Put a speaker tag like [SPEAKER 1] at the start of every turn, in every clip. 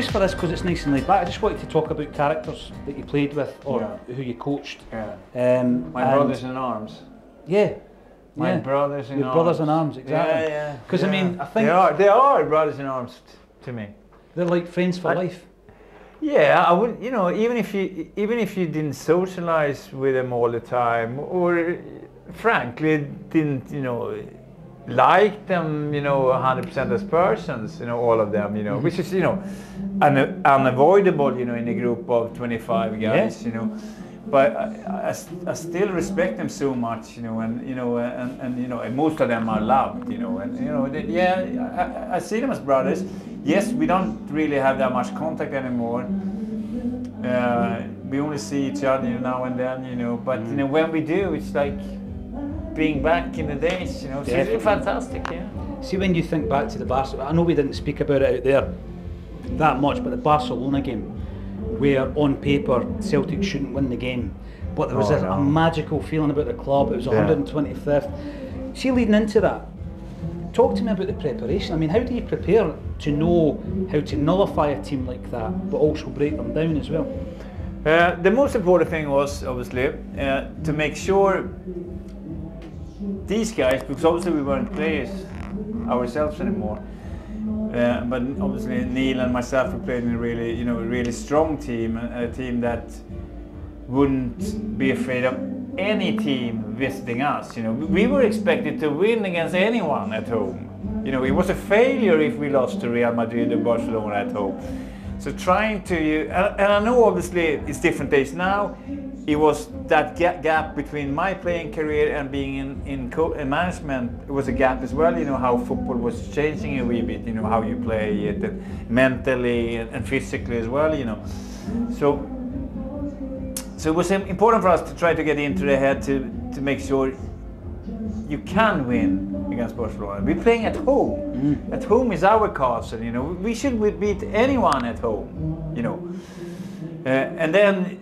[SPEAKER 1] just for this, because it's nice and laid back, I just wanted to talk about characters that you played with or
[SPEAKER 2] Yeah.
[SPEAKER 1] who you coached.
[SPEAKER 2] Yeah.
[SPEAKER 1] Um,
[SPEAKER 2] My brothers in arms.
[SPEAKER 1] Yeah.
[SPEAKER 2] My
[SPEAKER 1] yeah.
[SPEAKER 2] brothers in
[SPEAKER 1] Your
[SPEAKER 2] arms.
[SPEAKER 1] brothers in arms, exactly.
[SPEAKER 2] Yeah, yeah.
[SPEAKER 1] 'Cause, I
[SPEAKER 2] yeah.
[SPEAKER 1] mean, I think-
[SPEAKER 2] they are they are brothers in arms t- to me.
[SPEAKER 1] They're like friends for
[SPEAKER 2] I-
[SPEAKER 1] life.
[SPEAKER 2] Yeah, I would. You know, even if you even if you didn't socialize with them all the time, or frankly didn't, you know, like them, you know, 100% as persons, you know, all of them, you know, which is, you know, un- unavoidable, you know, in a group of 25 guys, you know. But I, I I still respect them so much, you know, and you know, and, and you know, and most of them are loved, you know, and you know, they, yeah, I, I see them as brothers. Yes, we don't really have that much contact anymore. Uh, we only see each other you know, now and then, you know. But you know, when we do, it's like being back in the days, you know. So
[SPEAKER 1] Definitely.
[SPEAKER 2] it's fantastic, yeah.
[SPEAKER 1] See, when you think back to the Barcelona, I know we didn't speak about it out there that much, but the Barcelona game, where on paper Celtic shouldn't win the game, but there was
[SPEAKER 2] Oh,
[SPEAKER 1] a,
[SPEAKER 2] no.
[SPEAKER 1] a magical feeling about the club. It was
[SPEAKER 2] Yeah.
[SPEAKER 1] 125th. See, leading into that, talk to me about the preparation. I mean, how do you prepare to know how to nullify a team like that, but also break them down as well?
[SPEAKER 2] Uh, the most important thing was obviously uh, to make sure these guys, because obviously we weren't players ourselves anymore. Uh, but obviously Neil and myself we played in a really, you know, a really strong team, a, team that wouldn't be afraid of any team visiting us. You know, we were expected to win against anyone at home. You know, it was a failure if we lost to Real Madrid or Barcelona at home. So trying to, and, and I know obviously it's different days now. It was that ga- gap between my playing career and being in in, co- in management. It was a gap as well. You know how football was changing a wee bit. You know how you play it, and mentally and, physically as well. You know, so so it was important for us to try to get into the head to to make sure you can win against Barcelona. We're playing at home. At home is our castle. You know, we should we beat anyone at home. You know, uh, and then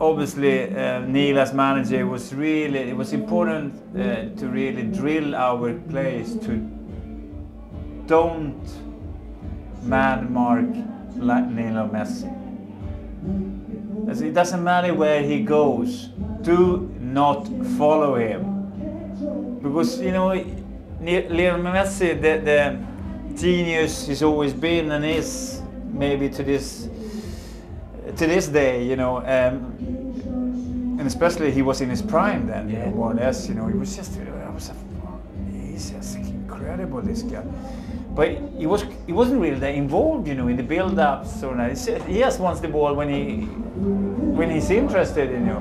[SPEAKER 2] obviously uh, Neil as manager was really it was important uh, to really drill our players to don't man mark like Lionel Messi. It doesn't matter where he goes. Do not follow him because you know Ne- Lionel Messi, the, the genius he's always been and is, maybe to this to this day, you know, um, and especially he was in his prime then, you know, more or less, you know, he was just, I was, he's just incredible, this guy. But he was, he wasn't really that involved, you know, in the build-ups or that. He he just wants the ball when he, when he's interested, you know,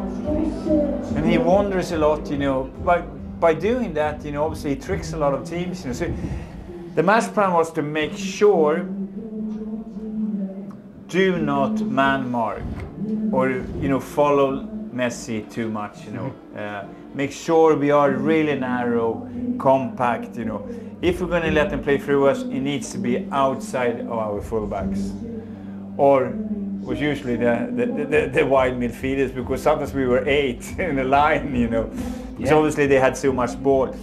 [SPEAKER 2] and he wanders a lot, you know. By by doing that, you know, obviously he tricks a lot of teams, you know. So the match plan was to make sure do not man mark or you know follow Messi too much. You know, uh, make sure we are really narrow, compact. You know, if we're going to let them play through us, it needs to be outside of our fullbacks, or was usually the the, the, the wide midfielders because sometimes we were eight in a line. You know, because
[SPEAKER 1] Yeah.
[SPEAKER 2] obviously they had so much ball.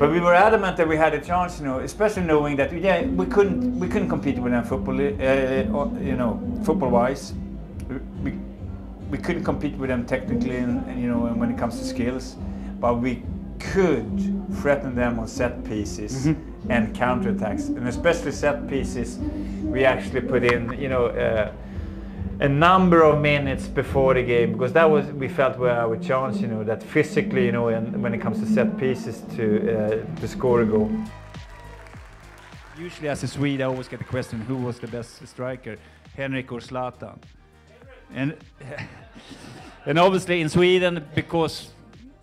[SPEAKER 2] But we were adamant that we had a chance, you know, especially knowing that yeah we couldn't we couldn't compete with them football, uh, you know, football wise. We, we couldn't compete with them technically, and, and, you know, and when it comes to skills, but we could threaten them on set pieces and counterattacks, and especially set pieces. We actually put in, you know. Uh, a number of minutes before the game because that was we felt were our chance you know that physically you know and when it comes to set pieces to uh, to score a goal
[SPEAKER 3] Usually, as a Swede, I always get the question who was the best striker, Henrik or Zlatan? And, and obviously, in Sweden, because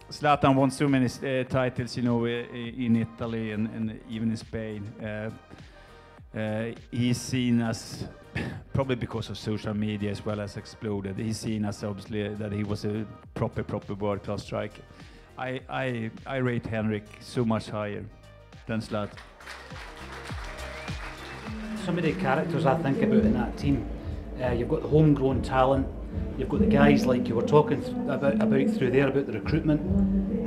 [SPEAKER 3] Zlatan won so many uh, titles, you know, in Italy and, and even in Spain, uh, uh, he's seen as, probably because of social media as well as exploded, he's seen as obviously that he was a proper, proper world class striker. I, I, I rate Henrik so much higher than Zlatan.
[SPEAKER 1] Some of the characters I think about in that team, uh, you've got the homegrown talent, You've got the guys like you were talking th- about about through there about the recruitment.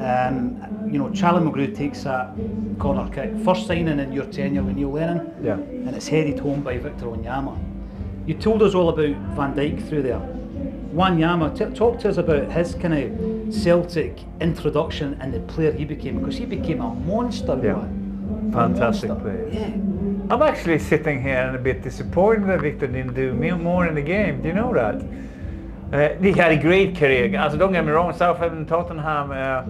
[SPEAKER 1] Um, you know, Charlie Mulgrew takes that corner kick. First signing in your tenure with Neil Lennon,
[SPEAKER 2] Yeah.
[SPEAKER 1] and it's headed home by Victor Wanyama. You told us all about Van Dijk through there. Wanyama, t- talk to us about his kind of Celtic introduction and the player he became because he became a monster.
[SPEAKER 2] Yeah.
[SPEAKER 1] man.
[SPEAKER 2] Fantastic
[SPEAKER 1] monster.
[SPEAKER 2] player.
[SPEAKER 1] Yeah.
[SPEAKER 2] I'm actually sitting here and a bit disappointed that Victor didn't do more in the game. Do you know that? Uh, he had a great career. Also, don't get me wrong, Southampton, Tottenham. Uh,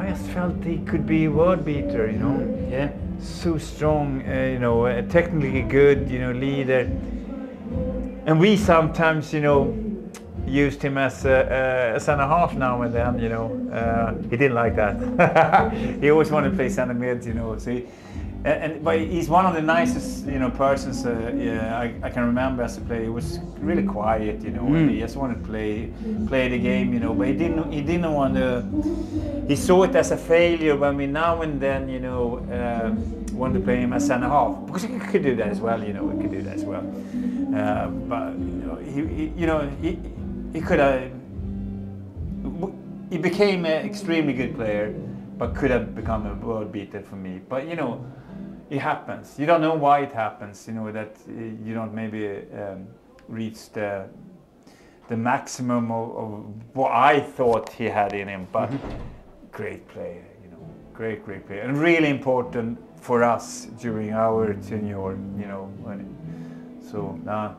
[SPEAKER 2] I just felt he could be a world beater. You know,
[SPEAKER 1] Yeah.
[SPEAKER 2] so strong. Uh, you know, uh, technically good. You know, leader. And we sometimes, you know, used him as a, a centre half now and then. You know, uh, he didn't like that. he always wanted to play centre mid. You know, so. He, and, and but he's one of the nicest, you know, persons. Uh, yeah, I, I can remember as a player. He was really quiet, you know, and he just wanted to play, play the game, you know. But he didn't, he didn't want to. He saw it as a failure when we now and then, you know, uh, wanted to play him as centre half because he could do that as well, you know. He could do that as well. Uh, but you know, he, he you know, he, he could have. He became an extremely good player, but could have become a world beater for me. But you know it happens. You don't know why it happens. You know that uh, you don't maybe um, reach the the maximum of, of what I thought he had in him. But great player, you know, great, great player, and really important for us during our tenure. You know, when so nah.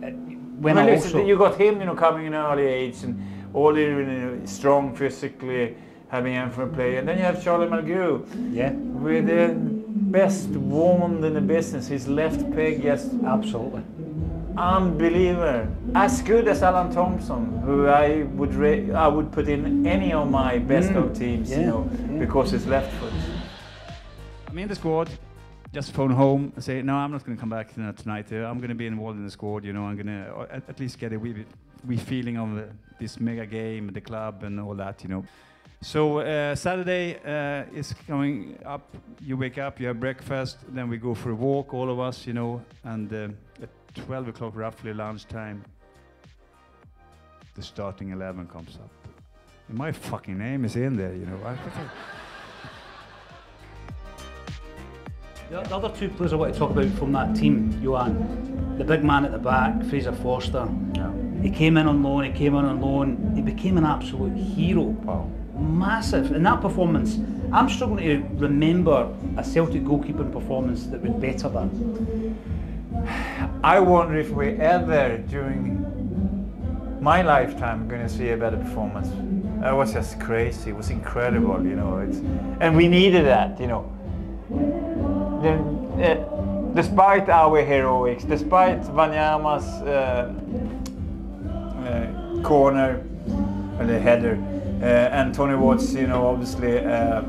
[SPEAKER 1] When
[SPEAKER 2] Well,
[SPEAKER 1] I also,
[SPEAKER 2] you got him, you know, coming in early age and all you know, strong physically, having him for a play, and then you have Charlie Mulgrew
[SPEAKER 1] yeah,
[SPEAKER 2] with the best wand in the business. His left peg, yes,
[SPEAKER 1] absolutely.
[SPEAKER 2] unbeliever. As good as Alan Thompson, who I would ra- I would put in any of my best
[SPEAKER 1] Mm,
[SPEAKER 2] of teams, you know,
[SPEAKER 1] yeah.
[SPEAKER 2] because his left foot.
[SPEAKER 3] I'm in the squad. Just phone home and say, no, I'm not going to come back tonight. tonight. Uh, I'm going to be involved in the squad. You know, I'm going to at, at least get a wee, bit, wee feeling of uh, this mega game, the club, and all that. You know. So uh, Saturday uh, is coming up. You wake up, you have breakfast, then we go for a walk, all of us. You know, and uh, at 12 o'clock, roughly lunchtime, the starting 11 comes up. And my fucking name is in there. You know. I,
[SPEAKER 1] The, the other two players I want to talk about from that team, Johan, the big man at the back, Fraser Forster. He came in on loan, he came in on loan, he became an absolute hero.
[SPEAKER 2] Wow.
[SPEAKER 1] Massive. In that performance, I'm struggling to remember a Celtic goalkeeping performance that was better than.
[SPEAKER 2] I wonder if we ever during my lifetime going to see a better performance. That was just crazy. It was incredible, you know. It's and we needed that, you know. The, uh, despite our heroics, despite Wanyama's uh, uh, corner, and the header, and Tony Watts, you know, obviously. Uh,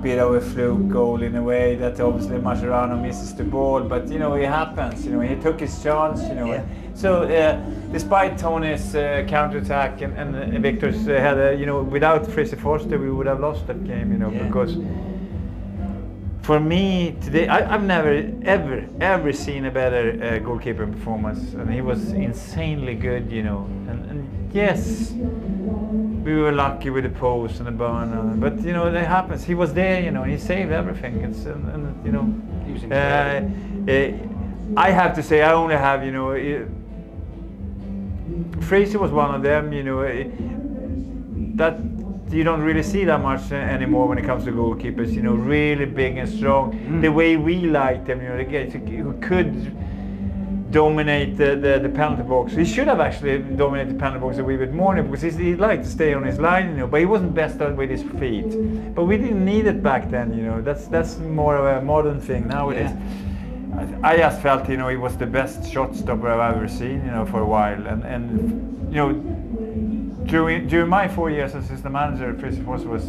[SPEAKER 2] bit of a fluke goal in a way that obviously Mascherano misses the ball, but you know it happens. You know he took his chance. You know,
[SPEAKER 1] Yeah.
[SPEAKER 2] so uh, despite Tony's uh, counter attack and, and uh, Victor's uh, header, you know, without Fraser Forster we would have lost that game. You know,
[SPEAKER 1] Yeah.
[SPEAKER 2] because for me today, I, I've never ever ever seen a better uh, goalkeeper performance, and he was insanely good. You know, and, and yes we were lucky with the post and the burn, uh, but you know that happens. He was there, you know, he saved everything. It's and, and you know, uh, uh, I have to say I only have you know, uh, Fraser was one of them. You know, uh, that you don't really see that much uh, anymore when it comes to goalkeepers. You know, really big and strong.
[SPEAKER 1] Mm.
[SPEAKER 2] The way we like them, you know, the guys who could dominate the, the, the penalty box. He should have actually dominated the penalty box a wee bit more because he liked to stay on his line, you know, but he wasn't best at with his feet. But we didn't need it back then, you know. That's that's more of a modern thing nowadays. I, I just felt, you know, he was the best shot stopper I've ever seen, you know, for a while. And and you know, during during my four years as assistant manager, Fraser Forster was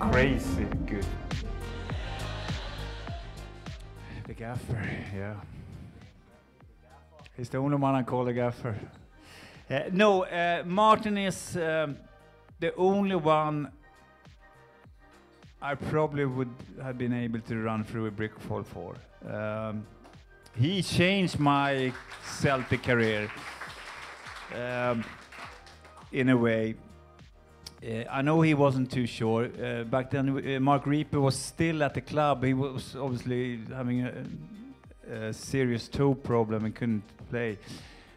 [SPEAKER 2] crazy good.
[SPEAKER 3] The gaffer, yeah. He's the only one I call the gaffer. Uh, no, uh, Martin is um, the only one I probably would have been able to run through a brick wall for. Um, he changed my Celtic career um, in a way. Uh, I know he wasn't too sure. Uh, back then, uh, Mark Rieper was still at the club. He was obviously having a, a serious toe problem and couldn't play.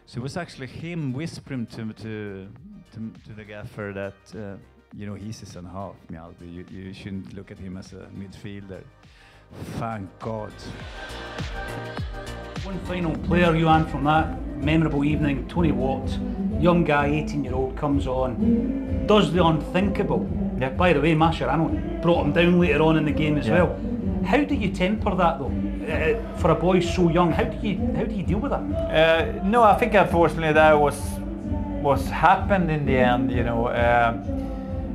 [SPEAKER 3] So it was actually him whispering to to to, to the gaffer that uh, you know he's a centre half, Mjällby. You, you shouldn't look at him as a midfielder. Thank God.
[SPEAKER 1] One final player, Johan, from that memorable evening, Tony Watt, young guy, 18 year old, comes on, does the unthinkable.
[SPEAKER 2] Yeah.
[SPEAKER 1] By the way, Mascherano brought him down later on in the game as
[SPEAKER 2] Yeah.
[SPEAKER 1] well. How do you temper that though? Uh, for a boy so young, how do you how do you deal with that?
[SPEAKER 2] Uh, no, I think unfortunately that was was happened in the end. You know, um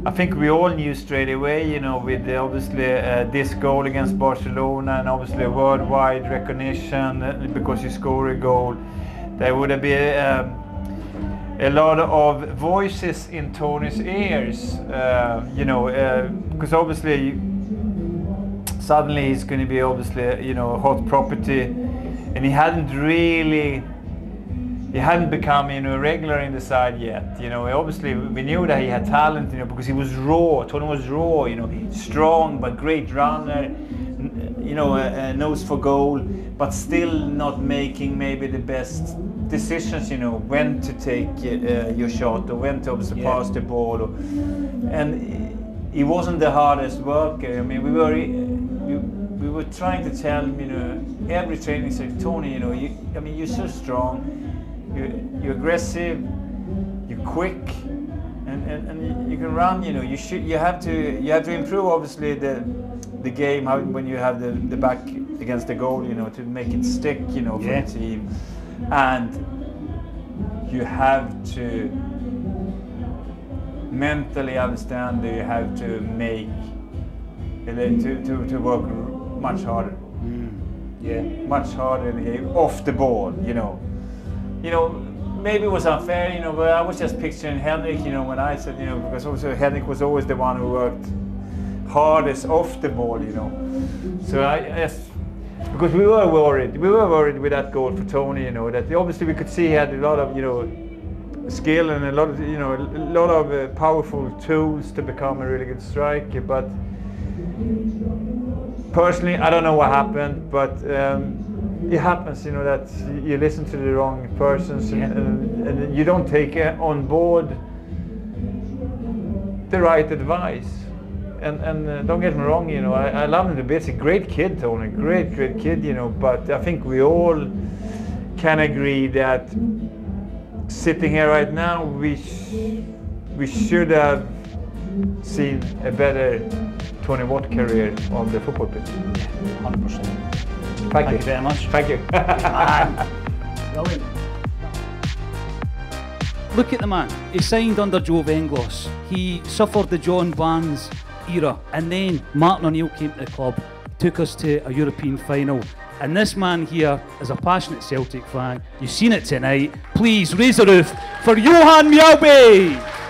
[SPEAKER 2] I think we all knew straight away. You know, with the, obviously uh, this goal against Barcelona and obviously worldwide recognition uh, because you score a goal, there would have been. Um, a lot of voices in Tony's ears, uh, you know, because obviously suddenly he's going to be obviously you know a hot property and he hadn't really he hadn't become you know a regular in the side yet you know obviously we knew that he had talent you know because he was raw Tony was raw you know strong but great runner you know a, a nose for goal but still not making maybe the best decisions you know when to take uh, your shot or when to
[SPEAKER 1] Yeah.
[SPEAKER 2] pass the ball or, and he wasn't the hardest worker. I mean, we were we, we were trying to tell him, you know, every training said, Tony, you know, you, I mean, you're so strong, you you're aggressive, you're quick, and, and, and you can run. You know, you should you have to you have to improve obviously the the game how, when you have the, the back against the goal. You know, to make it stick. You know, for
[SPEAKER 1] Yeah.
[SPEAKER 2] the team, and you have to mentally understand that you have to make to, to, to work much harder mm.
[SPEAKER 1] Yeah.
[SPEAKER 2] much harder in the game off the ball you know you know maybe it was unfair you know but I was just picturing Henrik you know when I said you know because also Henrik was always the one who worked hardest off the ball you know so I yes because we were worried. We were worried with that goal for Tony you know that obviously we could see he had a lot of you know skill and a lot of you know a lot of uh, powerful tools to become a really good striker. But personally i don't know what happened but um, it happens you know that you listen to the wrong persons and, and, and you don't take on board the right advice and and uh, don't get me wrong you know I, I love him to bits a great kid Tony great great kid you know but I think we all can agree that sitting here right now, we sh- we should have seen a better Tony Watt career on the football pitch.
[SPEAKER 1] 100%.
[SPEAKER 2] Thank,
[SPEAKER 1] Thank
[SPEAKER 2] you
[SPEAKER 1] you very much.
[SPEAKER 2] Thank you.
[SPEAKER 1] Look at the man. He signed under Joe Venglos. He suffered the John Barnes era. And then Martin O'Neill came to the club, took us to a European final. And this man here is a passionate Celtic fan. You've seen it tonight. Please raise the roof for Johan Mjällby.